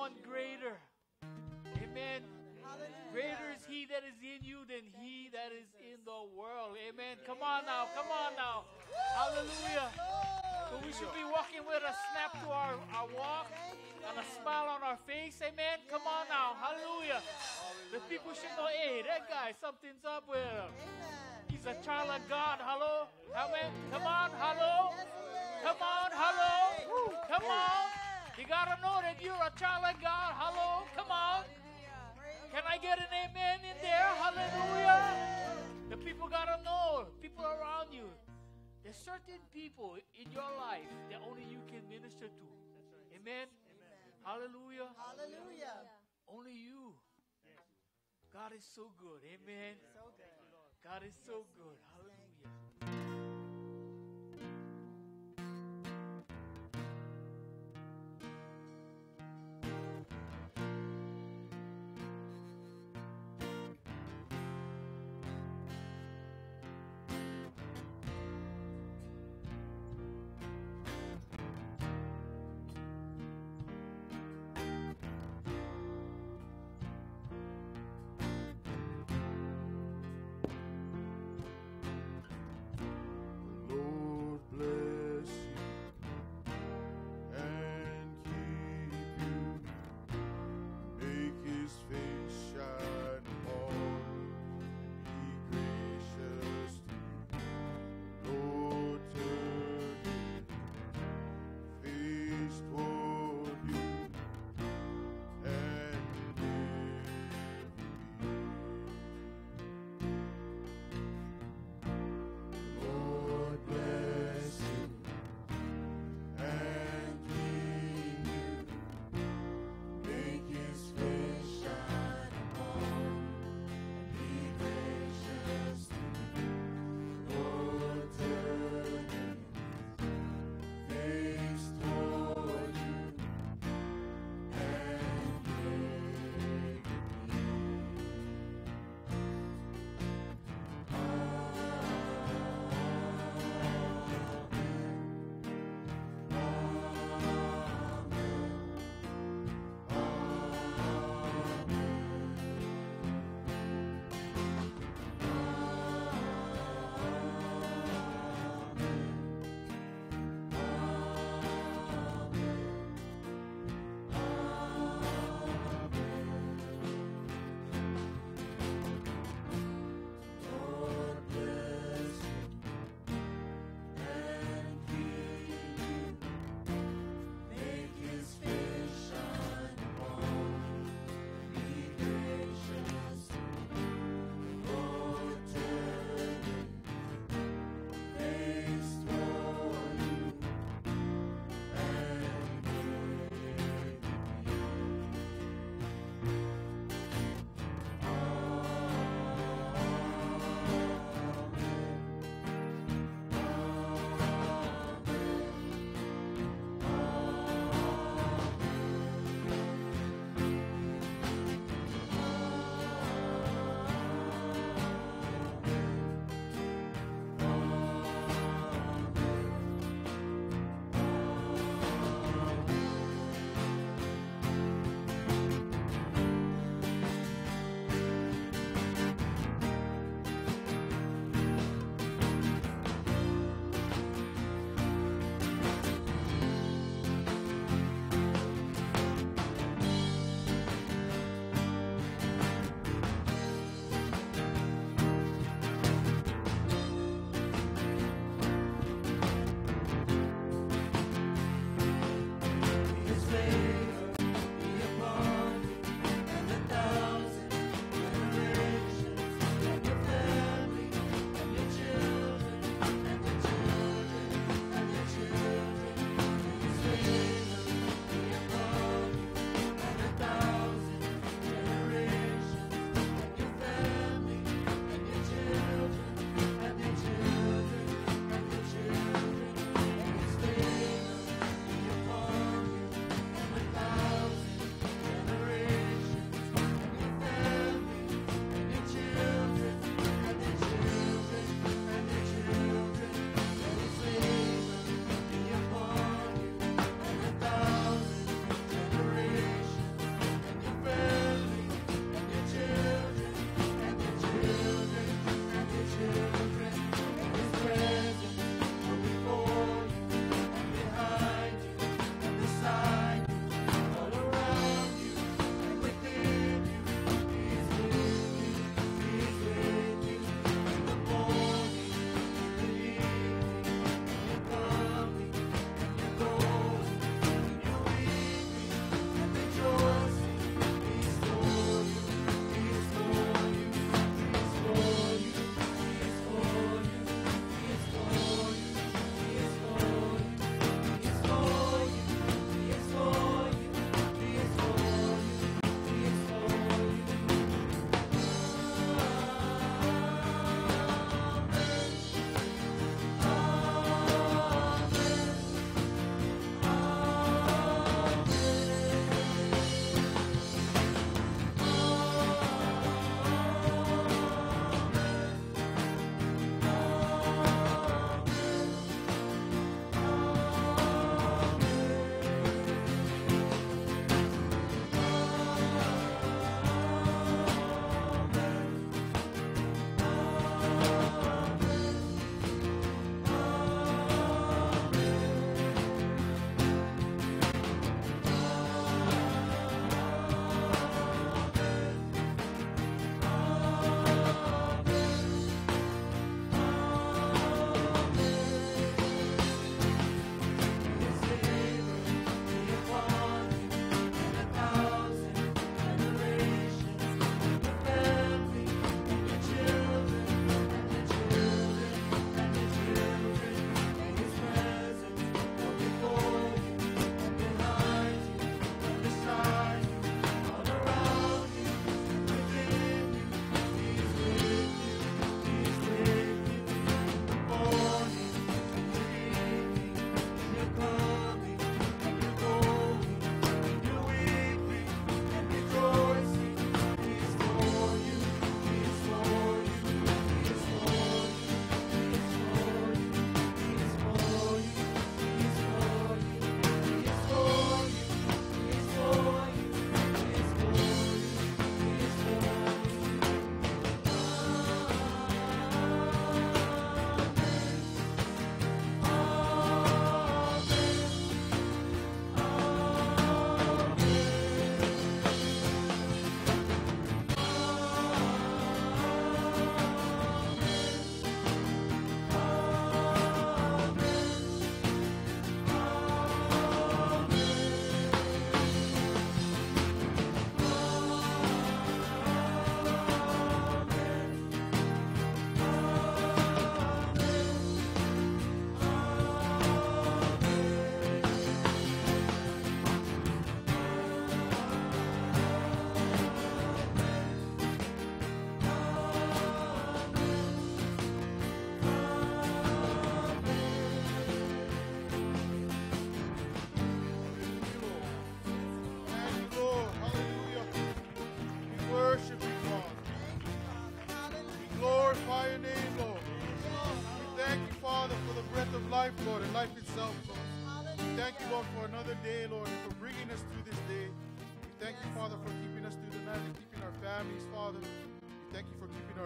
one greater. Amen. Greater is he that is in you than he that is in the world. Amen. Come on now. Come on now. Hallelujah. But we should be walking with a snap to our, our walk and a smile on our face. Amen. Come on now. Hallelujah. The people should know, hey, that guy, something's up with him. He's a child of God. Hello. Amen. Come on. Hello. Come on. Hello. Come on. You got to know that you're a child of God. Hello. Come on. Can I get an amen in there? Hallelujah. The people got to know, people around you. There's certain people in your life that only you can minister to. Amen. Hallelujah. Hallelujah. Only you. God is so good. Amen. God is so good.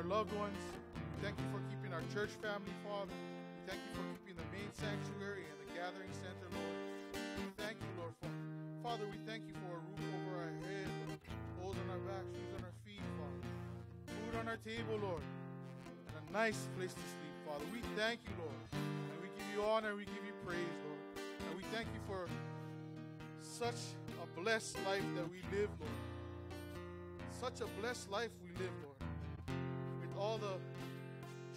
Loved ones. We thank you for keeping our church family, Father. We thank you for keeping the main sanctuary and the gathering center, Lord. We thank you, Lord, for Father, we thank you for a roof over our head, clothes on our back, shoes on our feet, Father, food on our table, Lord, and a nice place to sleep, Father. We thank you, Lord, and we give you honor, and we give you praise, Lord, and we thank you for such a blessed life that we live, Lord. Such a blessed life we live, Lord. With all the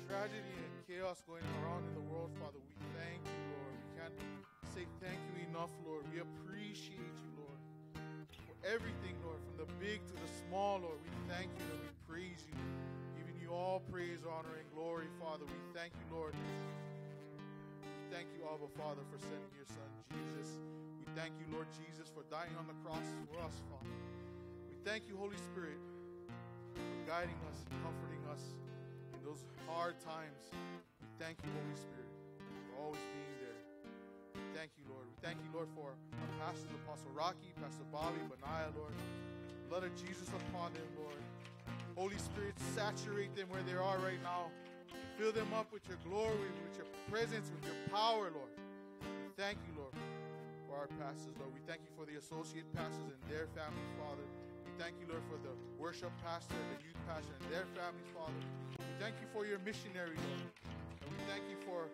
tragedy and chaos going around in the world, Father, we thank you, Lord. We can't say thank you enough, Lord. We appreciate you, Lord, for everything, Lord, from the big to the small, Lord. We thank you and we praise you, giving you all praise, honor, and glory, Father. We thank you, Lord. We thank you, Abba, Father, for sending your Son, Jesus. We thank you, Lord Jesus, for dying on the cross for us, Father. We thank you, Holy Spirit, guiding us and comforting us in those hard times. We thank you, Holy Spirit, for always being there. We thank you, Lord. We thank you, Lord, for our pastors, Apostle Rocky, Pastor Bobby, Benaiah, Lord. Blood of Jesus upon them, Lord. Holy Spirit, saturate them where they are right now. Fill them up with your glory, with your presence, with your power, Lord. Thank you, Lord, for our pastors, Lord. We thank you for the associate pastors and their families, Father. Thank you, Lord, for the worship pastor, the youth pastor, and their families, Father. We thank you for your missionary, Lord. And we thank you for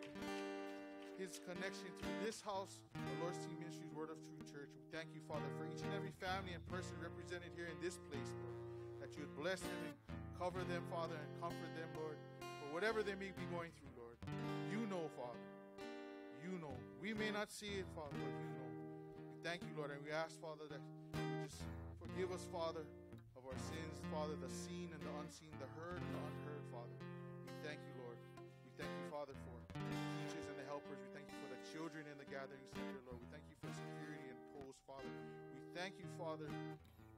his connection to this house, the Lord's Team Ministries Word of Truth Church. We thank you, Father, for each and every family and person represented here in this place, Lord. That you would bless them and cover them, Father, and comfort them, Lord, for whatever they may be going through, Lord. You know, Father. You know. We may not see it, Father, but you know. We thank you, Lord, and we ask, Father, that you just forgive us, Father, of our sins, Father, the seen and the unseen, the heard and the unheard, Father. We thank you, Lord. We thank you, Father, for the teachers and the helpers. We thank you for the children in the gathering center, Lord. We thank you for security and post, Father. We thank you, Father,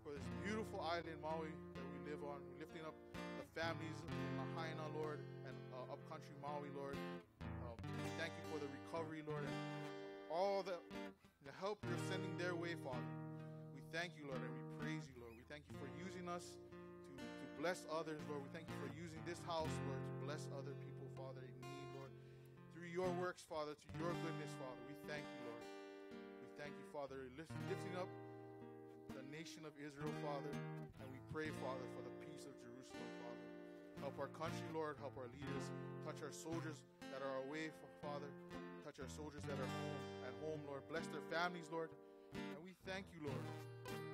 for this beautiful island, Maui, that we live on. We're lifting up the families in Lahaina, Lord, and uh, upcountry Maui, Lord. Uh, we thank you for the recovery, Lord, and all the, the help you're sending their way, Father. Thank you, Lord, and we praise you, Lord. We thank you for using us to, to bless others, Lord. We thank you for using this house, Lord, to bless other people, Father, in need, Lord. Through your works, Father, to your goodness, Father, we thank you, Lord. We thank you, Father, lifting up the nation of Israel, Father, and we pray, Father, for the peace of Jerusalem, Father. Help our country, Lord. Help our leaders. Touch our soldiers that are away, Father. Touch our soldiers that are home at home, Lord. Bless their families, Lord. And we thank you, Lord.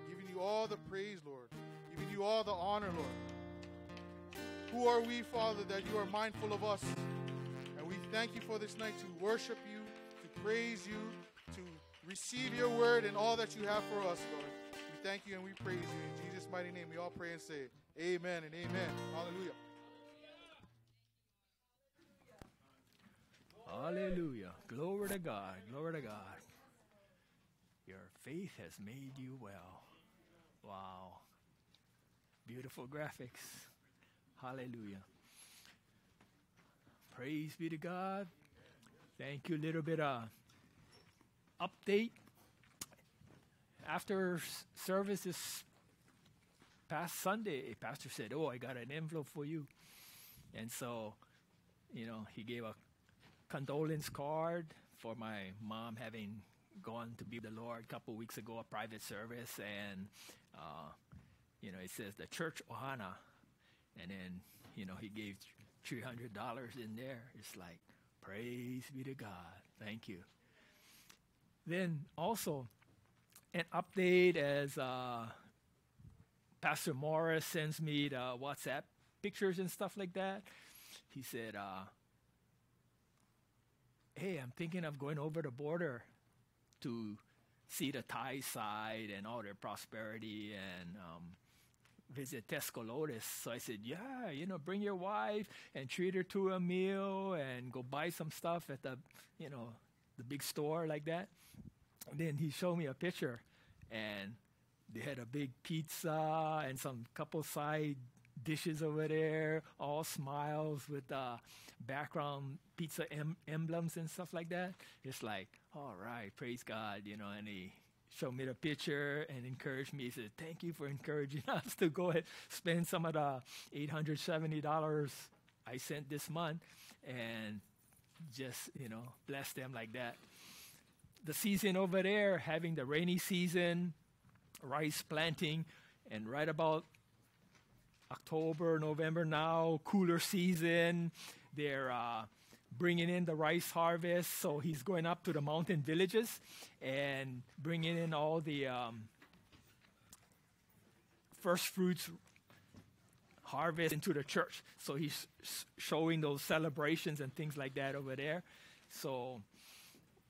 Giving you all the praise, Lord. Giving you all the honor, Lord. Who are we, Father, that you are mindful of us? And we thank you for this night to worship you, to praise you, to receive your word and all that you have for us, Lord. We thank you and we praise you. In Jesus' mighty name, we all pray and say, Amen and amen. Hallelujah. Hallelujah. Glory to God. Glory to God. Faith has made you well. Wow. Beautiful graphics. Hallelujah. Praise be to God. Thank you. Little bit of update. After service this past Sunday, a pastor said, Oh, I got an envelope for you. And so, you know, he gave a condolence card for my mom having gone to be the Lord a couple weeks ago, a private service, and uh, you know it says the Church Ohana, and then you know he gave three hundred dollars in there. It's like praise be to God, thank you. Then also an update as uh, Pastor Morris sends me the WhatsApp pictures and stuff like that. He said. Uh, hey, I'm thinking of going over the border to see the Thai side and all their prosperity and um, visit Tesco Lotus. So I said, yeah, you know, bring your wife and treat her to a meal and go buy some stuff at the, you know, the big store like that. And then he showed me a picture and they had a big pizza and some couple side dishes over there, all smiles with uh, background pizza em- emblems and stuff like that. It's like, all right, praise God, you know. And he showed me the picture and encouraged me. He said, "Thank you for encouraging us to go ahead spend some of the eight hundred seventy dollars I sent this month and just you know bless them like that." The season over there, having the rainy season, rice planting, and right about October, November now, cooler season. They're uh, bringing in the rice harvest. So he's going up to the mountain villages and bringing in all the um, first fruits harvest into the church. So he's showing those celebrations and things like that over there. So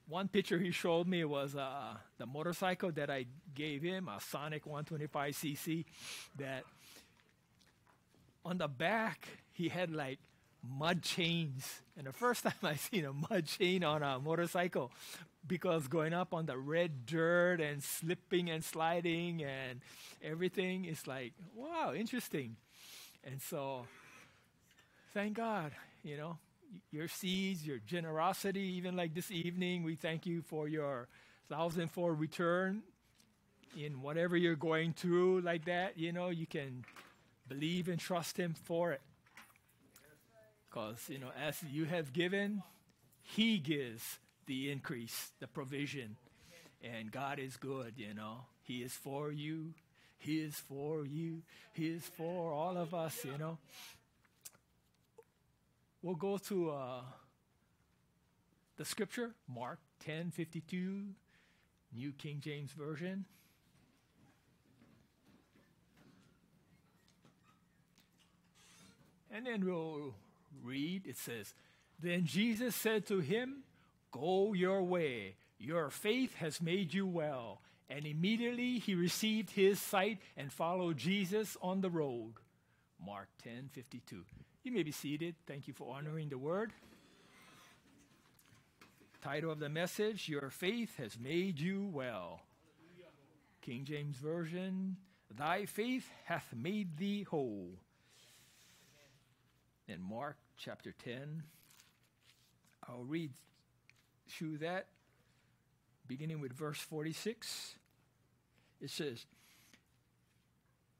one picture he showed me was uh, the motorcycle that I gave him, a Sonic 125cc, that on the back he had like mud chains. And the first time I seen a mud chain on a motorcycle, because going up on the red dirt and slipping and sliding and everything is like, wow, interesting. And so, thank God, you know, your seeds, your generosity, even like this evening, we thank you for your thousandfold return in whatever you're going through, like that. You know, you can believe and trust Him for it. Because, you know, as you have given, He gives the increase, the provision. And God is good, you know. He is for you. He is for you. He is for all of us, you know. We'll go to uh, the scripture, Mark 10 52, New King James Version. And then we'll read it says, Then Jesus said to him, Go your way, your faith has made you well. And immediately he received his sight and followed Jesus on the road. Mark 10 52. You may be seated. Thank you for honoring the word. Title of the message Your faith has made you well. King James Version Thy faith hath made thee whole. In Mark chapter 10, I'll read through that, beginning with verse 46. It says,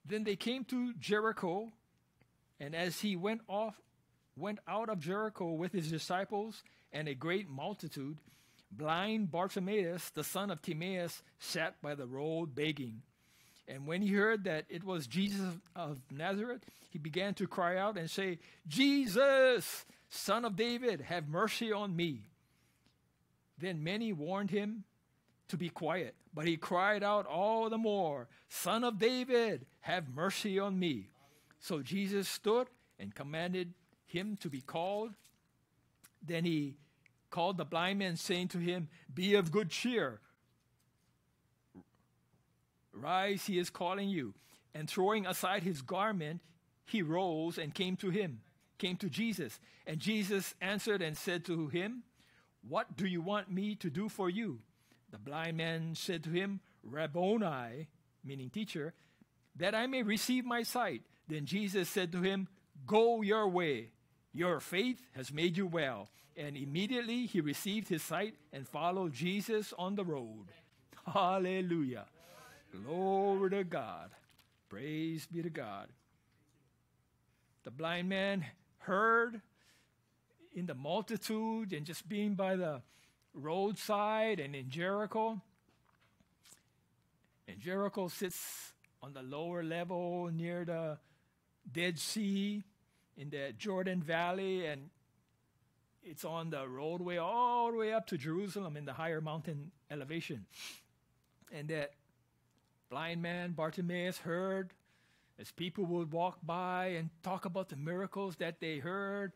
Then they came to Jericho and as he went off, went out of Jericho with his disciples and a great multitude, blind Bartimaeus, the son of Timaeus, sat by the road begging. And when he heard that it was Jesus of Nazareth, he began to cry out and say, Jesus, son of David, have mercy on me. Then many warned him to be quiet, but he cried out all the more, Son of David, have mercy on me. So Jesus stood and commanded him to be called. Then he called the blind man, saying to him, Be of good cheer. Rise, he is calling you. And throwing aside his garment, he rose and came to him, came to Jesus. And Jesus answered and said to him, What do you want me to do for you? The blind man said to him, Rabboni, meaning teacher, that I may receive my sight. Then Jesus said to him, Go your way. Your faith has made you well. And immediately he received his sight and followed Jesus on the road. Hallelujah. Glory to God. Praise be to God. The blind man heard in the multitude and just being by the roadside and in Jericho. And Jericho sits on the lower level near the Dead Sea in the Jordan Valley, and it's on the roadway all the way up to Jerusalem in the higher mountain elevation. And that blind man, Bartimaeus, heard as people would walk by and talk about the miracles that they heard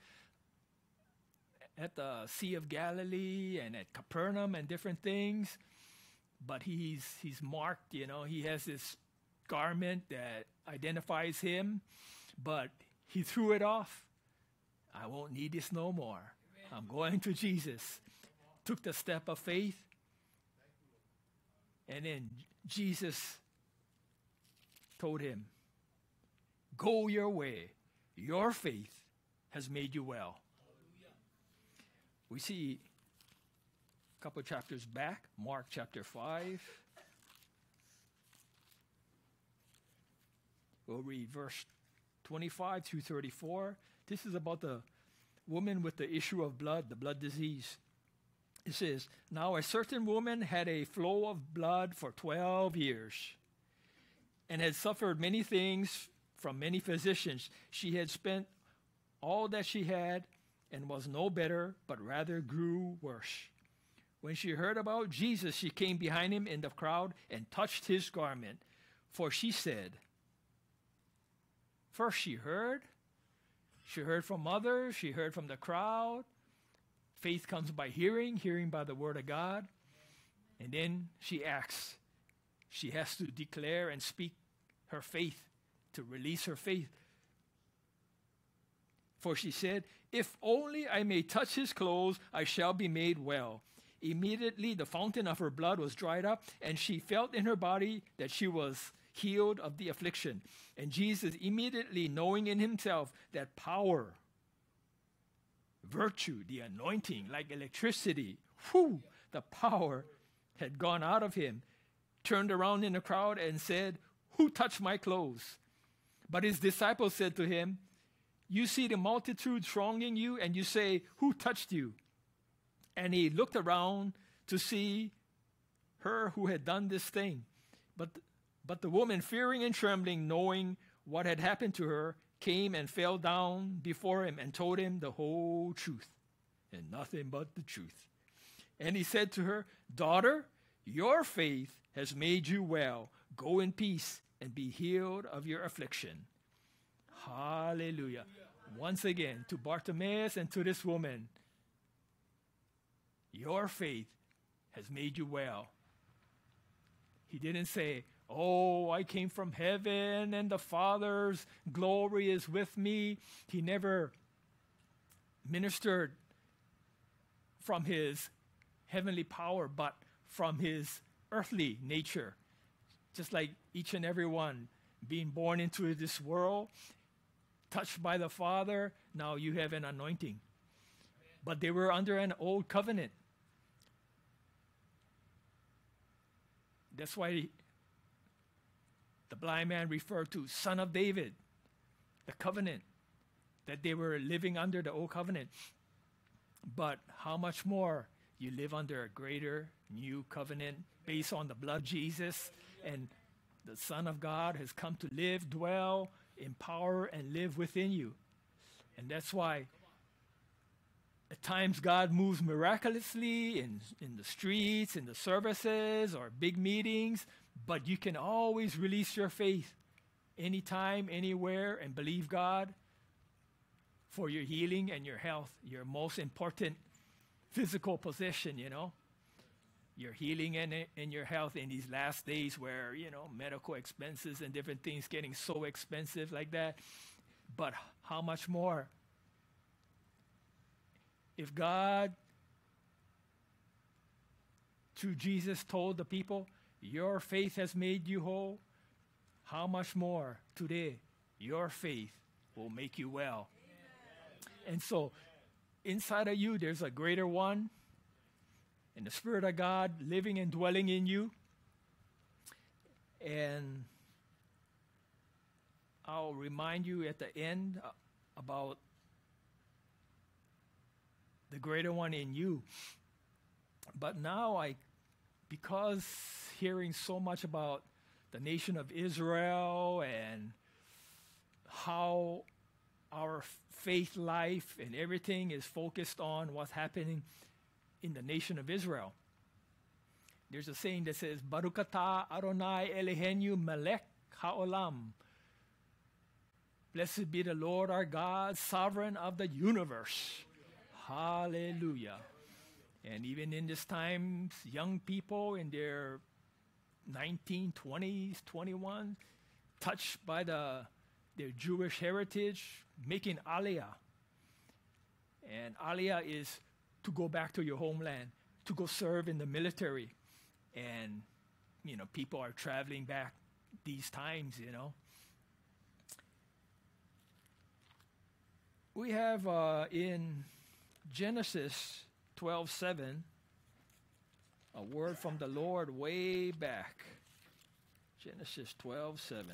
at the Sea of Galilee and at Capernaum and different things. But he's he's marked, you know, he has this garment that identifies him but he threw it off. I won't need this no more. I'm going to Jesus. Took the step of faith. And then Jesus told him, Go your way. Your faith has made you well. We see a couple chapters back, Mark chapter 5. We'll read verse 25 through 34. This is about the woman with the issue of blood, the blood disease. It says, Now a certain woman had a flow of blood for 12 years and had suffered many things from many physicians. She had spent all that she had and was no better, but rather grew worse. When she heard about Jesus, she came behind him in the crowd and touched his garment. For she said, First she heard, she heard from others, she heard from the crowd. Faith comes by hearing, hearing by the word of God. And then she acts. She has to declare and speak her faith, to release her faith. For she said, If only I may touch his clothes, I shall be made well. Immediately the fountain of her blood was dried up, and she felt in her body that she was healed of the affliction. And Jesus, immediately knowing in himself that power, virtue, the anointing, like electricity, whoo, the power had gone out of him, turned around in the crowd and said, Who touched my clothes? But his disciples said to him, You see the multitude thronging you, and you say, Who touched you? And he looked around to see her who had done this thing. But but the woman, fearing and trembling, knowing what had happened to her, came and fell down before him and told him the whole truth and nothing but the truth. And he said to her, Daughter, your faith has made you well. Go in peace and be healed of your affliction. Hallelujah. Once again, to Bartimaeus and to this woman, your faith has made you well. He didn't say, Oh, I came from heaven and the Father's glory is with me. He never ministered from his heavenly power, but from his earthly nature. Just like each and every one being born into this world, touched by the Father, now you have an anointing. But they were under an old covenant. That's why the blind man referred to son of David, the covenant that they were living under the old covenant. But how much more you live under a greater new covenant based on the blood of Jesus and the Son of God has come to live, dwell, empower, and live within you. And that's why at times God moves miraculously in, in the streets, in the services, or big meetings, but you can always release your faith anytime, anywhere, and believe God for your healing and your health, your most important physical possession, you know. Your healing and, and your health in these last days where, you know, medical expenses and different things getting so expensive like that. But how much more? If God, through Jesus, told the people, your faith has made you whole. How much more today your faith will make you well? Amen. And so, inside of you, there's a greater one, and the Spirit of God living and dwelling in you. And I'll remind you at the end uh, about the greater one in you. But now I because hearing so much about the nation of Israel and how our faith life and everything is focused on what's happening in the nation of Israel. There's a saying that says, Baruch Atah Adonai Eloheinu Melech Haolam. Blessed be the Lord our God, sovereign of the universe. Hallelujah. And even in this time, young people in their 19, 20s, 21, touched by the, their Jewish heritage, making aliyah. And aliyah is to go back to your homeland, to go serve in the military. And, you know, people are traveling back these times, you know. we have uh, in Genesis 12 7 a word from the Lord way back. Genesis 12 7.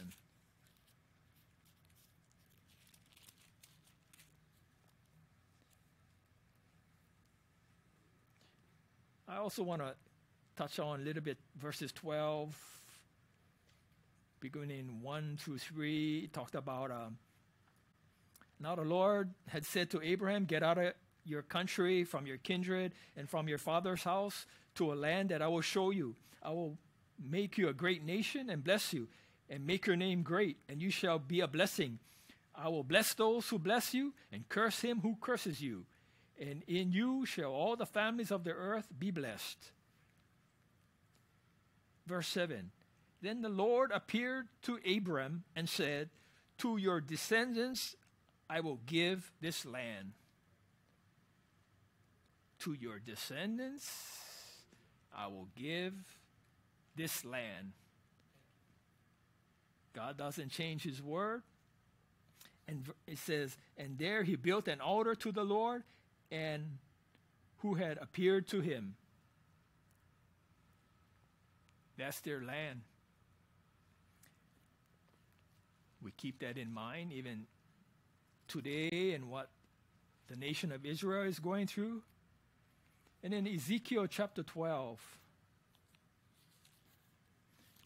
I also want to touch on a little bit verses 12, beginning 1 through 3. It talked about um, now the Lord had said to Abraham, Get out of your country, from your kindred, and from your father's house to a land that I will show you. I will make you a great nation and bless you, and make your name great, and you shall be a blessing. I will bless those who bless you, and curse him who curses you and in you shall all the families of the earth be blessed. Verse 7 Then the Lord appeared to Abram and said, To your descendants I will give this land. To your descendants I will give this land. God doesn't change his word. And it says, And there he built an altar to the Lord and who had appeared to him. That's their land. We keep that in mind even today and what the nation of Israel is going through. And in Ezekiel chapter 12,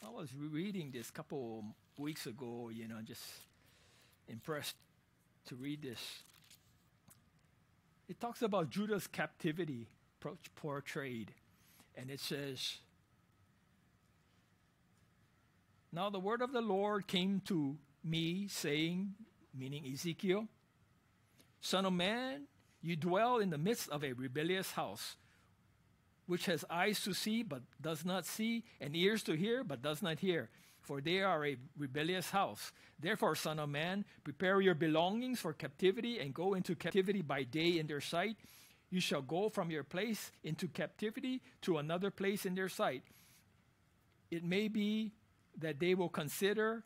I was reading this couple weeks ago, you know, just impressed to read this it talks about Judah's captivity portrayed. And it says, Now the word of the Lord came to me, saying, meaning Ezekiel, Son of man, you dwell in the midst of a rebellious house, which has eyes to see but does not see, and ears to hear but does not hear for they are a rebellious house. Therefore, Son of Man, prepare your belongings for captivity and go into captivity by day in their sight. You shall go from your place into captivity to another place in their sight. It may be that they will consider,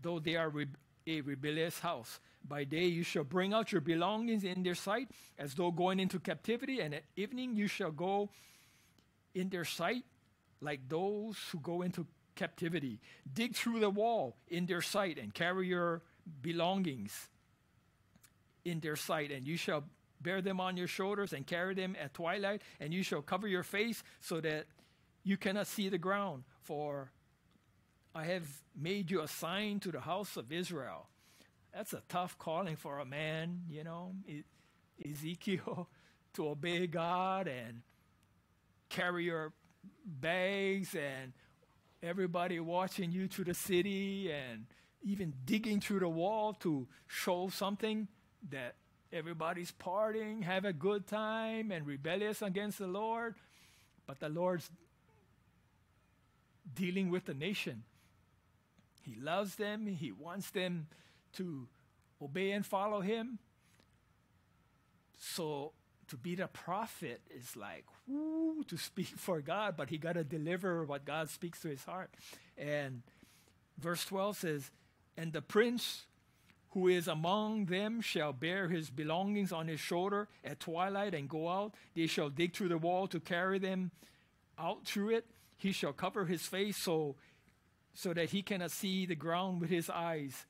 though they are re- a rebellious house. By day you shall bring out your belongings in their sight, as though going into captivity, and at evening you shall go in their sight, like those who go into captivity. Dig through the wall in their sight and carry your belongings in their sight, and you shall bear them on your shoulders and carry them at twilight, and you shall cover your face so that you cannot see the ground. For I have made you a sign to the house of Israel. That's a tough calling for a man, you know, Ezekiel, to obey God and carry your bags and everybody watching you through the city and even digging through the wall to show something that everybody's partying, have a good time, and rebellious against the Lord. But the Lord's dealing with the nation. He loves them, He wants them to obey and follow Him. So to be the prophet is like, whoo, to speak for God, but he got to deliver what God speaks to his heart. And verse 12 says, And the prince who is among them shall bear his belongings on his shoulder at twilight and go out. They shall dig through the wall to carry them out through it. He shall cover his face so, so that he cannot see the ground with his eyes.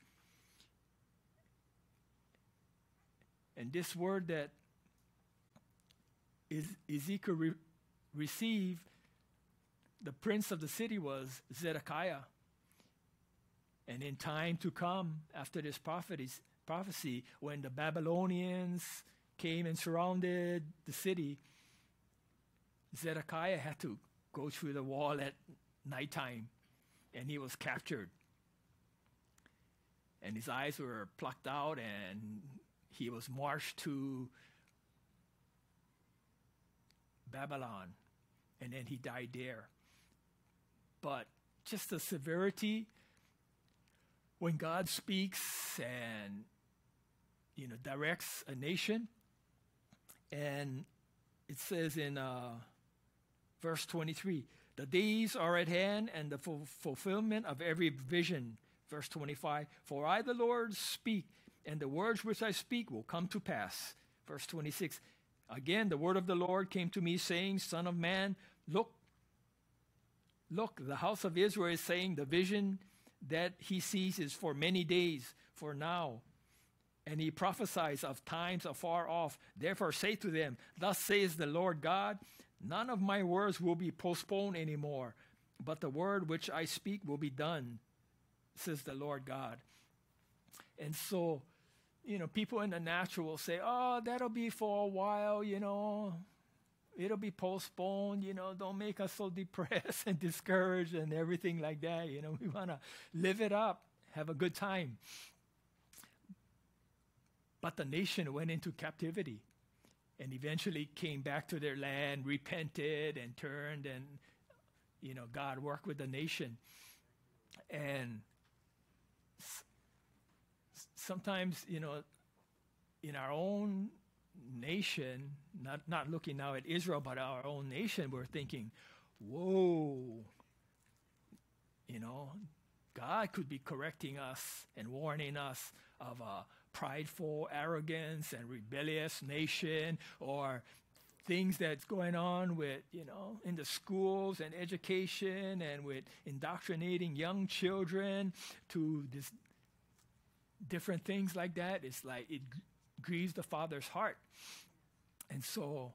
And this word that Ezekiel re- received, the prince of the city was Zedekiah. And in time to come, after this prophecy, when the Babylonians came and surrounded the city, Zedekiah had to go through the wall at nighttime, and he was captured. And his eyes were plucked out, and he was marched to Babylon, and then he died there. But just the severity when God speaks and you know directs a nation, and it says in uh, verse 23 the days are at hand and the fulfillment of every vision verse 25 for i the lord speak and the words which I speak will come to pass. Verse 26 Again, the word of the Lord came to me, saying, Son of man, look, look, the house of Israel is saying the vision that he sees is for many days, for now. And he prophesies of times afar off. Therefore, say to them, Thus says the Lord God, none of my words will be postponed anymore, but the word which I speak will be done, says the Lord God. And so, you know, people in the natural will say, oh, that'll be for a while, you know, it'll be postponed, you know, don't make us so depressed and discouraged and everything like that. You know, we want to live it up, have a good time. But the nation went into captivity and eventually came back to their land, repented and turned, and, you know, God worked with the nation. And sometimes, you know, in our own nation, not, not looking now at Israel, but our own nation, we're thinking, whoa, you know, God could be correcting us and warning us of a prideful, arrogance, and rebellious nation, or things that's going on with, you know, in the schools and education and with indoctrinating young children to this different things like that. It's like it grieves the Father's heart. And so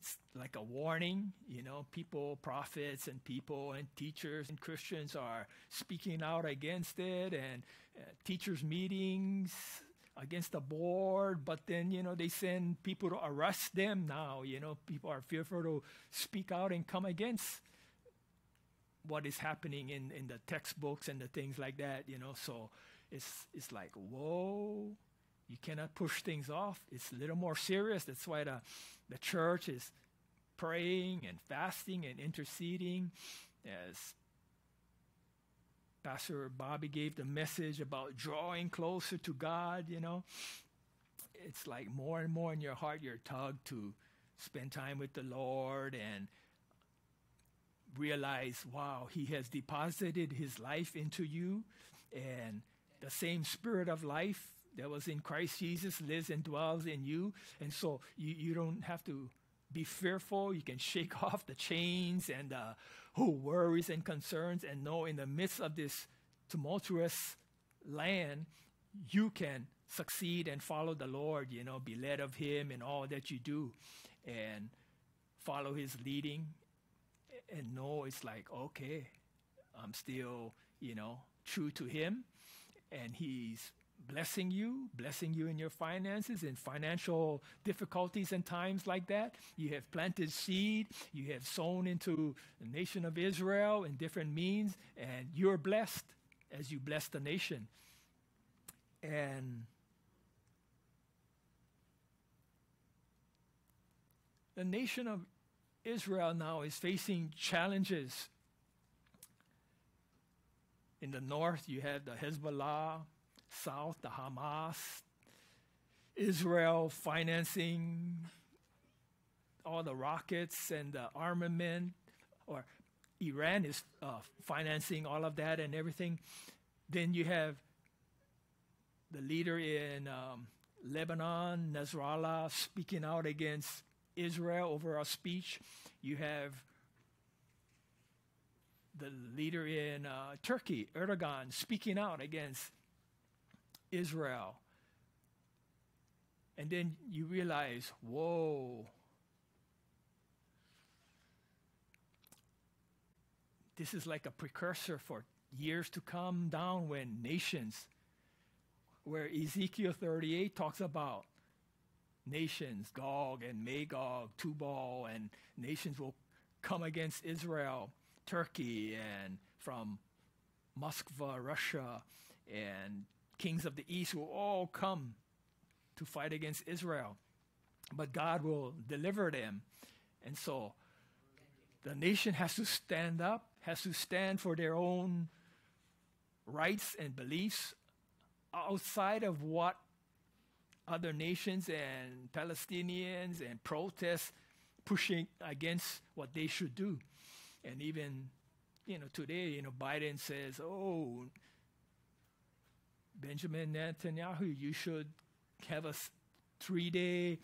it's like a warning, you know, people, prophets and people and teachers and Christians are speaking out against it and uh, teachers meetings against the board, but then, you know, they send people to arrest them now, you know, people are fearful to speak out and come against what is happening in, in the textbooks and the things like that, you know, so it's, it's like, whoa, you cannot push things off. It's a little more serious. That's why the, the church is praying and fasting and interceding as Pastor Bobby gave the message about drawing closer to God, you know. It's like more and more in your heart, you're tugged to spend time with the Lord and realize, wow, He has deposited His life into you. And the same spirit of life that was in Christ Jesus lives and dwells in you. And so you, you don't have to be fearful. You can shake off the chains and uh, worries and concerns and know in the midst of this tumultuous land, you can succeed and follow the Lord, you know, be led of Him in all that you do and follow His leading and know it's like, okay, I'm still, you know, true to Him and He's blessing you, blessing you in your finances, in financial difficulties and times like that. You have planted seed, you have sown into the nation of Israel in different means, and you're blessed as you bless the nation. And the nation of Israel now is facing challenges. In the north, you have the Hezbollah, south, the Hamas, Israel financing all the rockets and the armament, or Iran is uh, financing all of that and everything. Then you have the leader in um, Lebanon, Nasrallah, speaking out against Israel over a speech. You have the leader in uh, Turkey, Erdogan, speaking out against Israel. And then you realize, whoa, this is like a precursor for years to come down when nations, where Ezekiel 38 talks about nations, Gog and Magog, Tubal, and nations will come against Israel, Turkey, and from Moscow, Russia, and kings of the east will all come to fight against Israel. But God will deliver them. And so the nation has to stand up, has to stand for their own rights and beliefs outside of what other nations and Palestinians and protests pushing against what they should do. And even, you know, today, you know, Biden says, oh, Benjamin Netanyahu, you should have a three day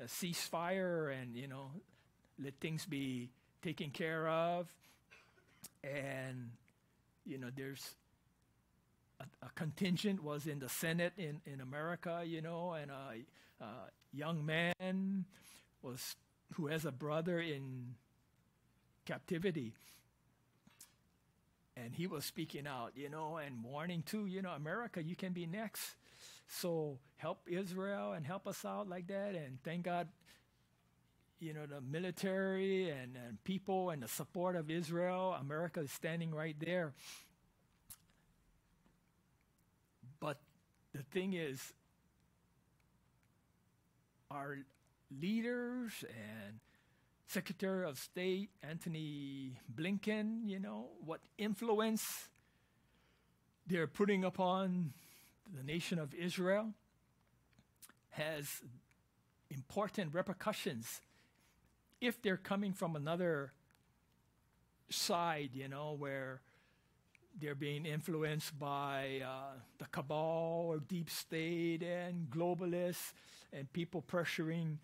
uh, ceasefire and, you know, let things be taken care of. And, you know, there's a, a, contingent was in the Senate in, in America, you know, and a, a young man was who has a brother in captivity. And he was speaking out, you know, and warning too, you know, America, you can be next. So help Israel and help us out like that. And thank God, you know, the military and, and people and the support of Israel, America is standing right there. But the thing is, our leaders and Secretary of State Antony Blinken, you know, what influence they're putting upon the nation of Israel has important repercussions. If they're coming from another side, you know, where they're being influenced by uh, the cabal or deep state and globalists and people pressuring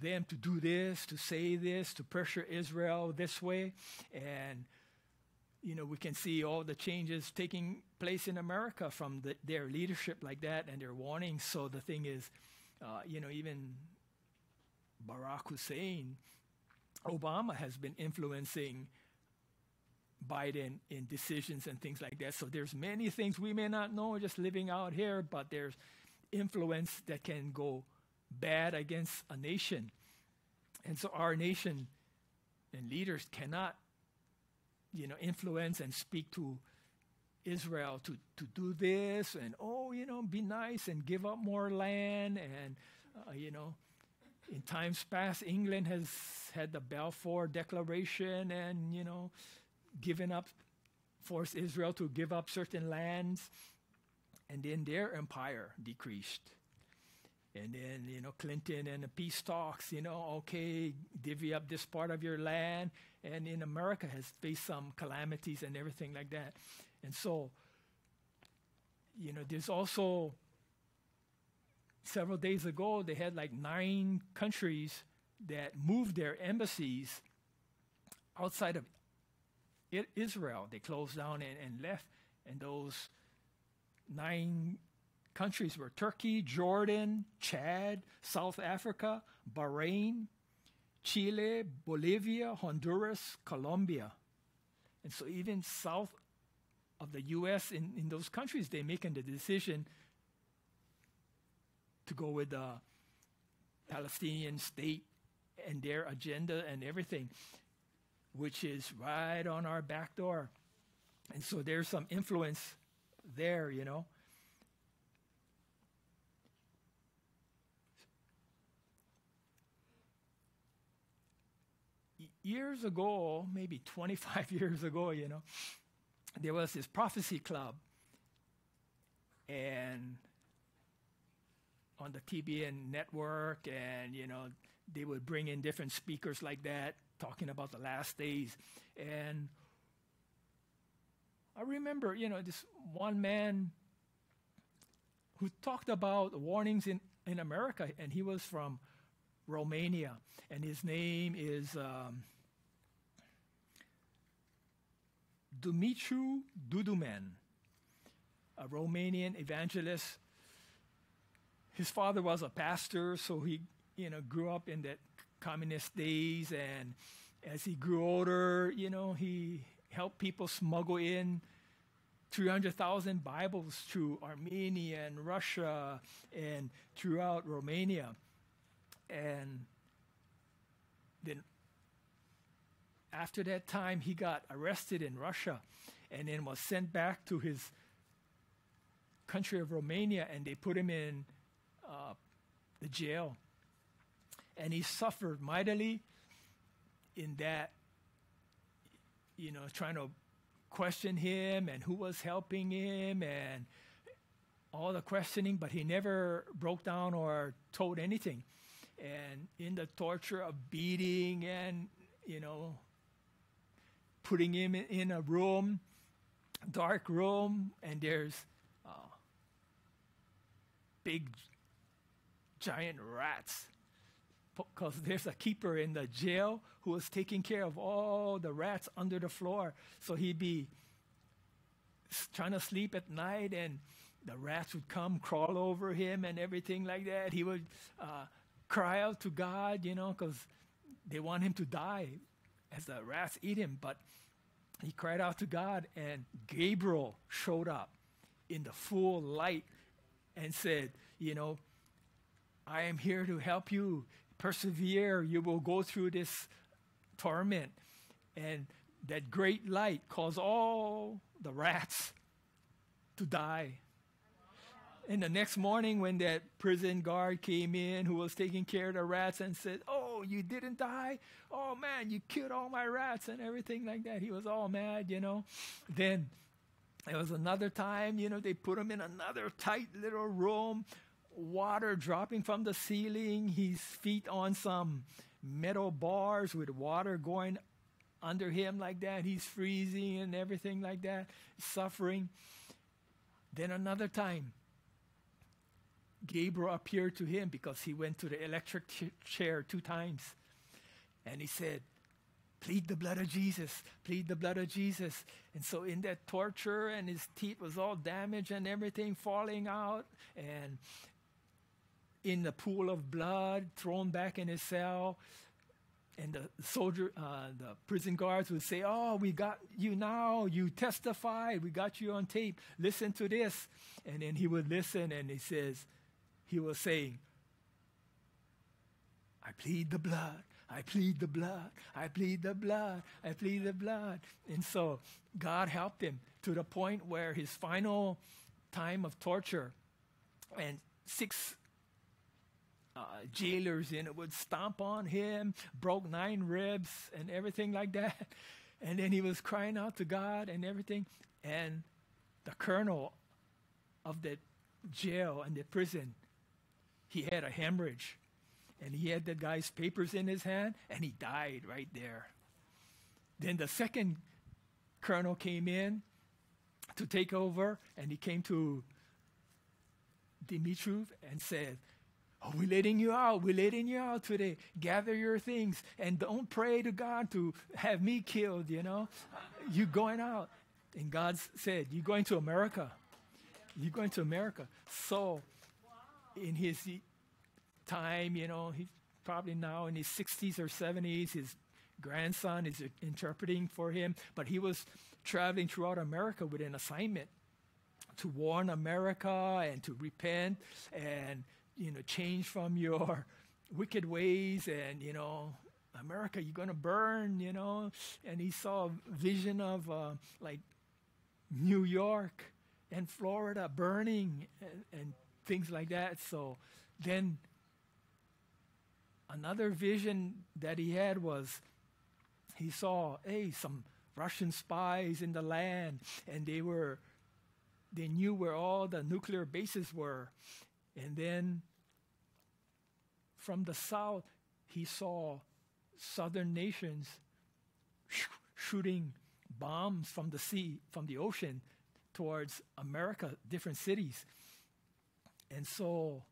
them to do this, to say this, to pressure Israel this way. And, you know, we can see all the changes taking place in America from the, their leadership like that and their warnings. So the thing is, uh, you know, even Barack Hussein, Obama has been influencing Biden in decisions and things like that. So there's many things we may not know just living out here, but there's influence that can go bad against a nation. And so our nation and leaders cannot, you know, influence and speak to Israel to, to do this and, oh, you know, be nice and give up more land. And, uh, you know, in times past, England has had the Balfour Declaration and, you know, given up, forced Israel to give up certain lands, and then their empire decreased. And then, you know, Clinton and the peace talks, you know, okay, divvy up this part of your land. And in America has faced some calamities and everything like that. And so, you know, there's also several days ago, they had like nine countries that moved their embassies outside of Israel. They closed down and, and left, and those nine countries were Turkey, Jordan, Chad, South Africa, Bahrain, Chile, Bolivia, Honduras, Colombia. And so even south of the U.S. in, in those countries, they're making the decision to go with the Palestinian state and their agenda and everything which is right on our back door. And so there's some influence there, you know. Years ago, maybe 25 years ago, you know, there was this prophecy club. And on the TBN network, and, you know, they would bring in different speakers like that talking about the last days. And I remember, you know, this one man who talked about warnings in, in America, and he was from Romania, and his name is um, Dumitru Duduman, a Romanian evangelist. His father was a pastor, so he, you know, grew up in that communist days. And as he grew older, you know, he helped people smuggle in 300,000 Bibles to Armenia and Russia and throughout Romania. And then after that time, he got arrested in Russia and then was sent back to his country of Romania and they put him in uh, the jail and he suffered mightily in that, you know, trying to question him and who was helping him and all the questioning, but he never broke down or told anything. And in the torture of beating and, you know, putting him in a room, dark room, and there's uh, big, giant rats. Because there's a keeper in the jail who was taking care of all the rats under the floor. So he'd be trying to sleep at night, and the rats would come crawl over him and everything like that. He would uh, cry out to God, you know, because they want him to die as the rats eat him. But he cried out to God, and Gabriel showed up in the full light and said, You know, I am here to help you persevere. You will go through this torment. And that great light caused all the rats to die. And the next morning, when that prison guard came in who was taking care of the rats and said, Oh, you didn't die? Oh, man, you killed all my rats and everything like that. He was all mad, you know. Then there was another time, you know, they put him in another tight little room, water dropping from the ceiling, his feet on some metal bars with water going under him like that. He's freezing and everything like that, suffering. Then another time, Gabriel appeared to him because he went to the electric ch- chair two times. And he said, Plead the blood of Jesus, plead the blood of Jesus. And so, in that torture, and his teeth was all damaged and everything falling out, and in the pool of blood, thrown back in his cell. And the soldier, uh, the prison guards would say, Oh, we got you now. You testified. We got you on tape. Listen to this. And then he would listen, and he says, He was saying, I plead the blood. I plead the blood. I plead the blood. I plead the blood. And so God helped him to the point where his final time of torture and six uh, jailers in it would stomp on him, broke nine ribs and everything like that. And then he was crying out to God and everything. And the colonel of the jail and the prison, he had a hemorrhage. And he had the guy's papers in his hand, and he died right there. Then the second colonel came in to take over, and he came to Dumitru and said, Oh, we're letting you out. We're letting you out today. Gather your things and don't pray to God to have me killed, you know. You're going out. And God said, You're going to America. You're going to America. So, in his time, you know, he's probably now in his 60s or 70s. His grandson is interpreting for him, but he was traveling throughout America with an assignment to warn America and to repent and you know change from your wicked ways and you know America you're going to burn you know and he saw a vision of uh, like New York and Florida burning and, and things like that so then another vision that he had was he saw hey some Russian spies in the land and they were they knew where all the nuclear bases were and then from the south, he saw southern nations sh- shooting bombs from the sea, from the ocean towards America, different cities. And so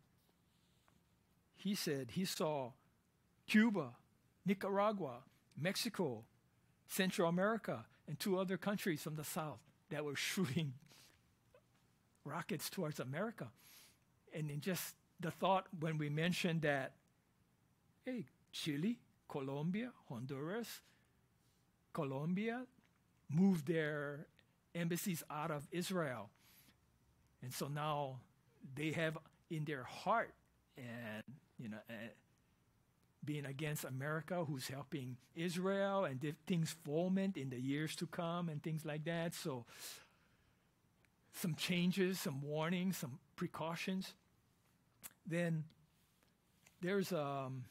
he said he saw Cuba, Nicaragua, Mexico, Central America, and two other countries from the south that were shooting rockets towards America. And in just the thought when we mentioned that, hey, Chile, Colombia, Honduras, Colombia moved their embassies out of Israel. And so now they have in their heart and, you know, uh, being against America, who's helping Israel, and things foment in the years to come, and things like that. So, some changes, some warnings, some precautions. Then there's um,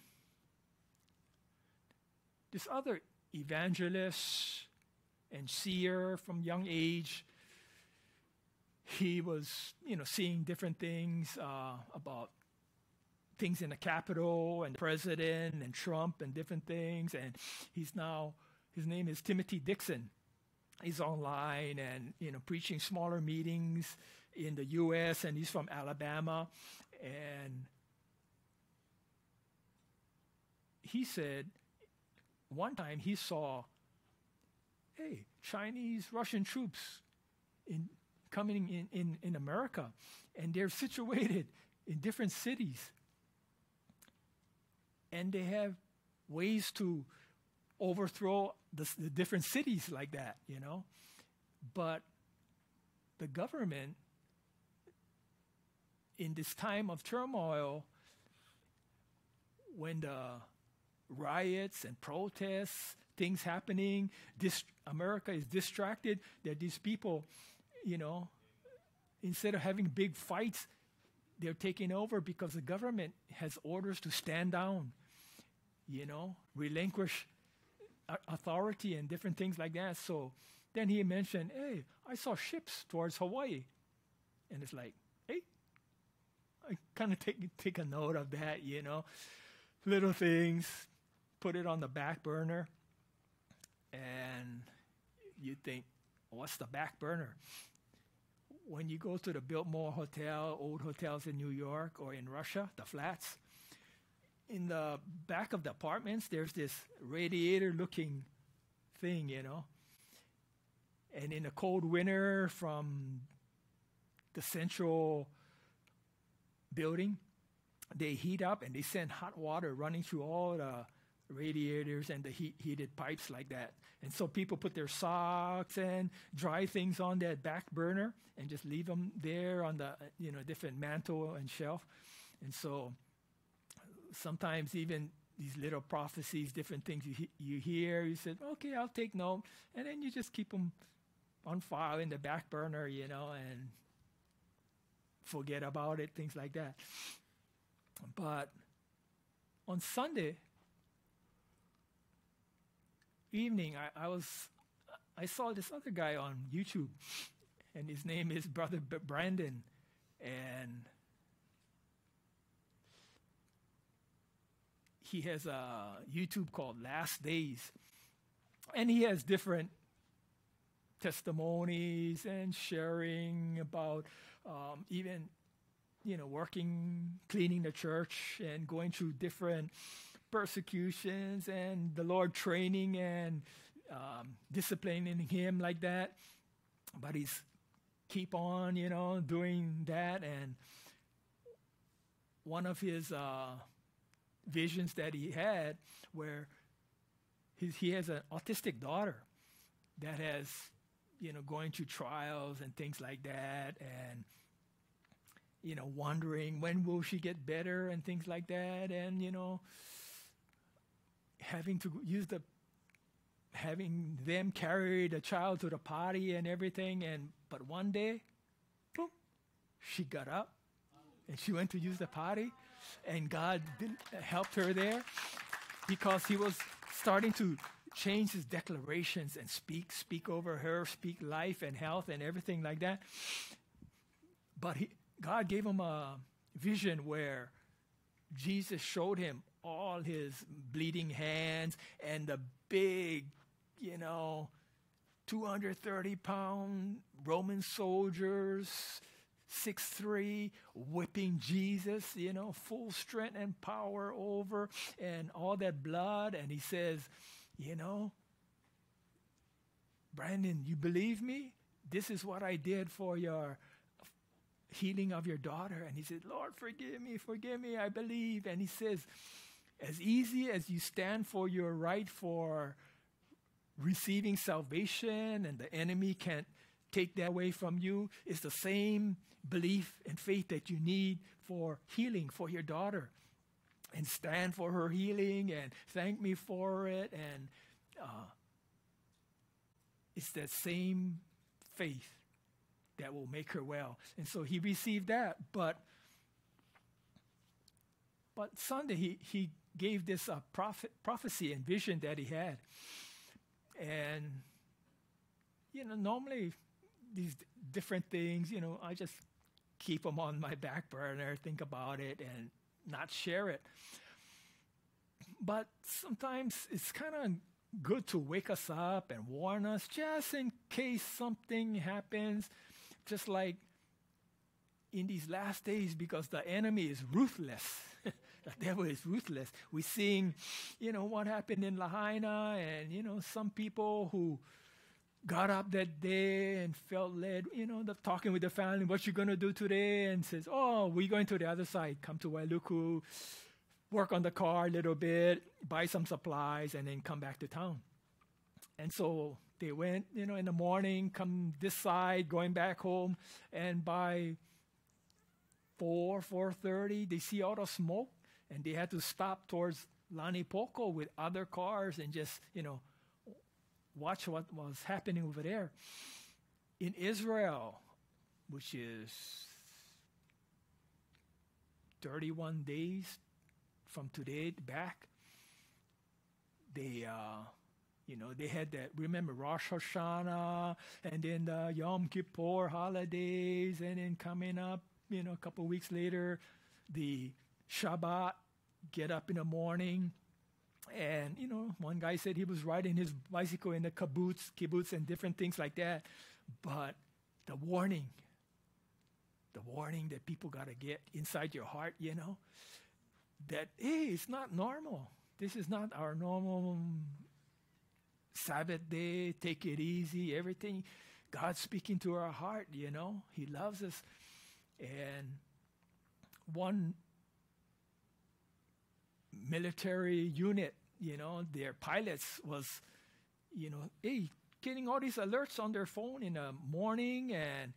this other evangelist and seer from young age. He was, you know, seeing different things uh, about things in the Capitol and the president and Trump and different things. And he's now, his name is Timothy Dixon. He's online and, you know, preaching smaller meetings in the U.S. and he's from Alabama. And he said one time he saw, hey, Chinese, Russian troops in, coming in, in, in America, and they're situated in different cities. And they have ways to overthrow the, the different cities like that, you know. But the government, in this time of turmoil, when the riots and protests, things happening, dis- America is distracted, that these people, you know, instead of having big fights, they're taking over because the government has orders to stand down, you know, relinquish uh, authority and different things like that. So then he mentioned, hey, I saw ships towards Hawaii. And it's like, hey, I kind of take, take a note of that, you know, little things, put it on the back burner. And you think, what's the back burner? When you go to the Biltmore Hotel, old hotels in New York or in Russia, the flats, in the back of the apartments, there's this radiator looking thing, you know. And in the cold winter, from the central building, they heat up and they send hot water running through all the radiators and the heat, heated pipes like that. And so people put their socks and dry things on that back burner and just leave them there on the you know different mantle and shelf. And so sometimes even these little prophecies, different things you, you hear, you said, okay, I'll take note. And then you just keep them on file in the back burner, you know, and forget about it, things like that. But on Sunday evening, I, I was, I saw this other guy on YouTube, and his name is Brother B- Brandon, and he has a YouTube called Last Days. And he has different testimonies and sharing about um, even, you know, working, cleaning the church and going through different persecutions and the Lord training and um, disciplining him like that. But he's keep on, you know, doing that. And one of his uh, visions that he had where his, he has an autistic daughter that has, you know, going through trials and things like that, and you know, wondering when will she get better and things like that, and you know, having to use the having them carry the child to the potty and everything, and but one day, boom, she got up and she went to use the potty and God helped her there because he was starting to change his declarations and speak, speak over her, speak life and health and everything like that. But he, God gave him a vision where Jesus showed him all his bleeding hands and the big, you know, 230 pound Roman soldiers six three, whipping Jesus, you know, full strength and power over and all that blood. And he says, you know, Brandon, you believe me? This is what I did for your healing of your daughter. And he said, Lord, forgive me, forgive me, I believe. And he says, as easy as you stand for your right for receiving salvation and the enemy can't take that away from you, it's the same belief and faith that you need for healing for your daughter. And stand for her healing and thank me for it. And uh, it's that same faith that will make her well. And so he received that. But but Sunday he, he gave this uh, prophet, prophecy and vision that he had. And you know, normally these d- different things, you know, I just keep them on my back burner, think about it, and not share it. But sometimes it's kind of good to wake us up and warn us just in case something happens. Just like in these last days because the enemy is ruthless. the devil is ruthless. We're seeing, you know, what happened in Lahaina and, you know, some people who got up that day and felt led, you know, the, talking with the family, what you going to do today? And says, oh, we're going to the other side, come to Wailuku, work on the car a little bit, buy some supplies, and then come back to town. And so they went, you know, in the morning, come this side, going back home, and by four, four thirty, they see all the smoke, and they had to stop towards Launiupoko with other cars and just, you know, watch what was happening over there. In Israel, which is 31 days from today back, they, uh, you know, they had that, remember Rosh Hashanah and then the Yom Kippur holidays, and then coming up, you know, a couple weeks later, the Shabbat, get up in the morning, and, you know, one guy said he was riding his bicycle in the kibbutz, kibbutz and different things like that. But the warning, the warning that people got to get inside your heart, you know, that, hey, it's not normal. This is not our normal Sabbath day, take it easy, everything. God's speaking to our heart, you know. He loves us. And one military unit, you know, their pilots was, you know, hey, getting all these alerts on their phone in the morning and,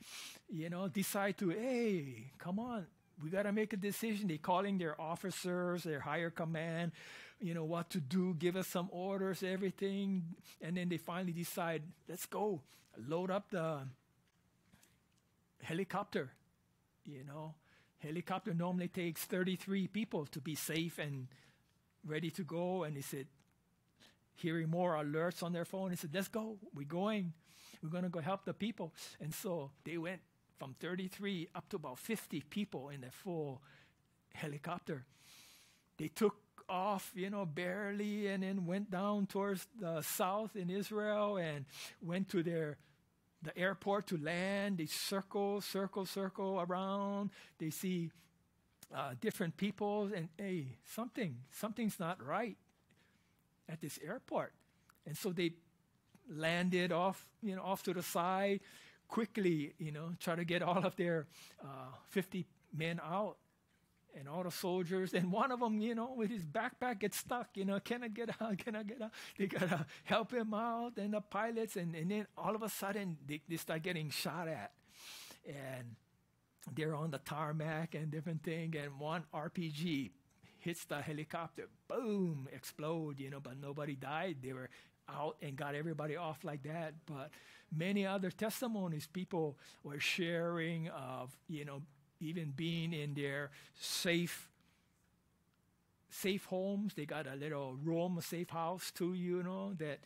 you know, decide to, hey, come on, we got to make a decision. They calling their officers, their higher command, you know, what to do, give us some orders, everything. And then they finally decide, let's go, load up the helicopter, you know. Helicopter normally takes 33 people to be safe and ready to go. And he said, hearing more alerts on their phone, he said, let's go. We're going. We're going to go help the people. And so they went from 33 up to about 50 people in a full helicopter. They took off, you know, barely, and then went down towards the south in Israel and went to their the airport to land. They circle, circle, circle around. They see uh, different people, and hey, something, something's not right at this airport. And so they landed off, you know, off to the side quickly, you know, try to get all of their uh, 50 men out and all the soldiers. And one of them, you know, with his backpack gets stuck, you know, can I get out? Can I get out? They got to help him out. And the pilots, and, and then all of a sudden, they, they start getting shot at. And they're on the tarmac and different thing, and one RPG hits the helicopter, boom, explode, you know, but nobody died. They were out and got everybody off like that. But many other testimonies, people were sharing of, you know, even being in their safe safe homes. They got a little room, a safe house too, you know, that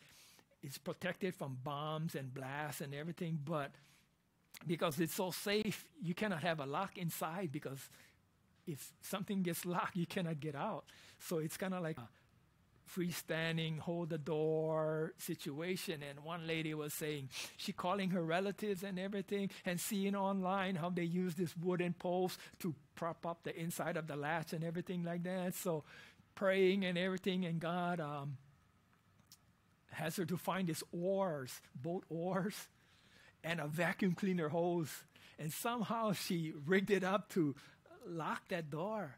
is protected from bombs and blasts and everything. But because it's so safe, you cannot have a lock inside because if something gets locked, you cannot get out. So it's kind of like a freestanding, hold the door situation. And one lady was saying she calling her relatives and everything and seeing online how they use this wooden poles to prop up the inside of the latch and everything like that. So praying and everything, and God um, has her to find these oars, boat oars and a vacuum cleaner hose. And somehow she rigged it up to lock that door.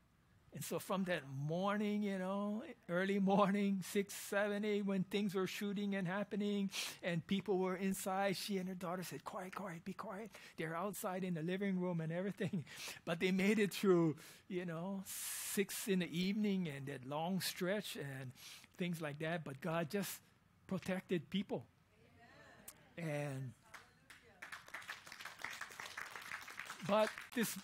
And so from that morning, you know, early morning, six, seven, eight, when things were shooting and happening and people were inside, she and her daughter said, Quiet, quiet, be quiet. They're outside in the living room and everything. But they made it through, you know, six in the evening and that long stretch and things like that. But God just protected people. Amen. And But this,